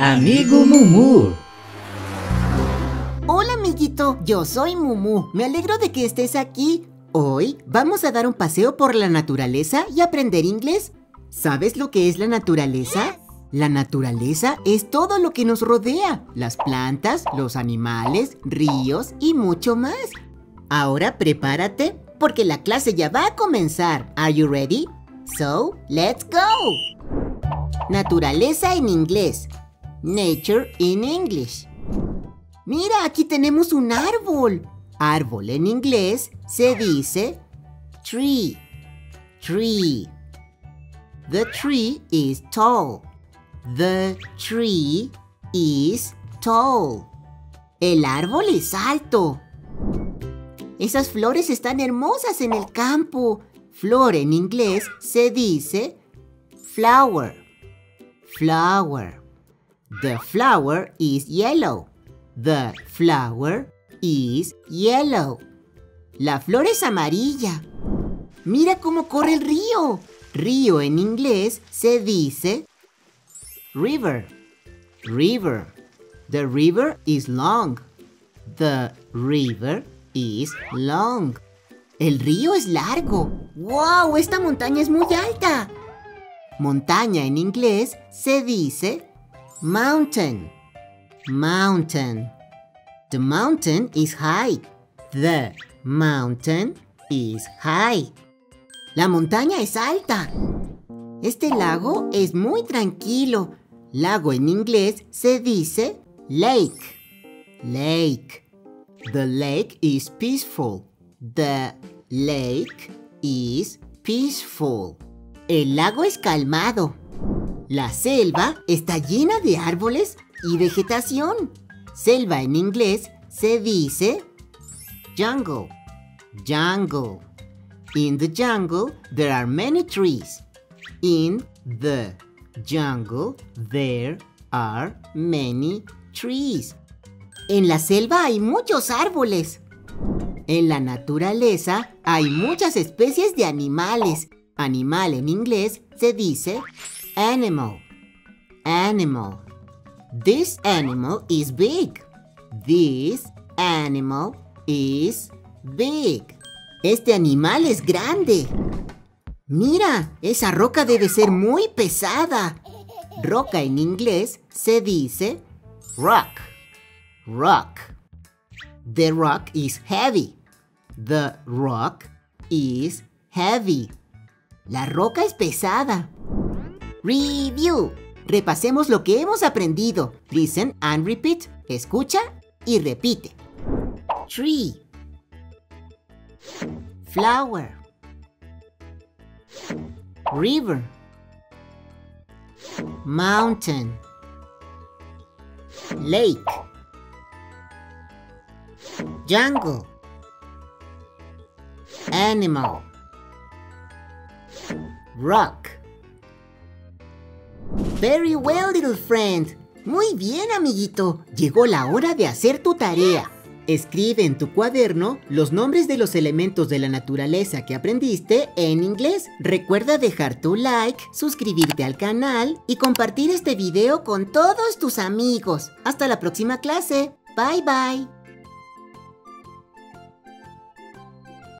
Amigo Mumu. Hola amiguito, yo soy Mumu. Me alegro de que estés aquí. Hoy vamos a dar un paseo por la naturaleza y aprender inglés. ¿Sabes lo que es la naturaleza? La naturaleza es todo lo que nos rodea. Las plantas, los animales, ríos y mucho más. Ahora prepárate porque la clase ya va a comenzar. Are you ready? So, let's go. Naturaleza en inglés. Nature in English. Mira, aquí tenemos un árbol. Árbol en inglés se dice tree. Tree. The tree is tall. The tree is tall. El árbol es alto. Esas flores están hermosas en el campo. Flor en inglés se dice flower. Flower. The flower is yellow. The flower is yellow. La flor es amarilla. Mira cómo corre el río. Río en inglés se dice river. River. The river is long. The river is long. El río es largo. ¡Wow! Esta montaña es muy alta. Montaña en inglés se dice mountain. Mountain. The mountain is high. The mountain is high. La montaña es alta. Este lago es muy tranquilo. Lago en inglés se dice lake. Lake. The lake is peaceful. The lake is peaceful. El lago es calmado. La selva está llena de árboles y vegetación. Selva en inglés se dice jungle. Jungle. In the jungle there are many trees. In the jungle there are many trees. En la selva hay muchos árboles. En la naturaleza hay muchas especies de animales. Animal en inglés se dice animal. Animal. This animal is big. This animal is big. Este animal es grande. Mira, esa roca debe ser muy pesada. Roca en inglés se dice rock. Rock. The rock is heavy. The rock is heavy. La roca es pesada. Review. Repasemos lo que hemos aprendido. Listen and repeat. Escucha y repite. Tree. Flower. River. Mountain. Lake. Jungle. Animal. Rock. Very well, little friend. Muy bien, amiguito. Llegó la hora de hacer tu tarea. Escribe en tu cuaderno los nombres de los elementos de la naturaleza que aprendiste en inglés. Recuerda dejar tu like, suscribirte al canal y compartir este video con todos tus amigos. Hasta la próxima clase. Bye bye.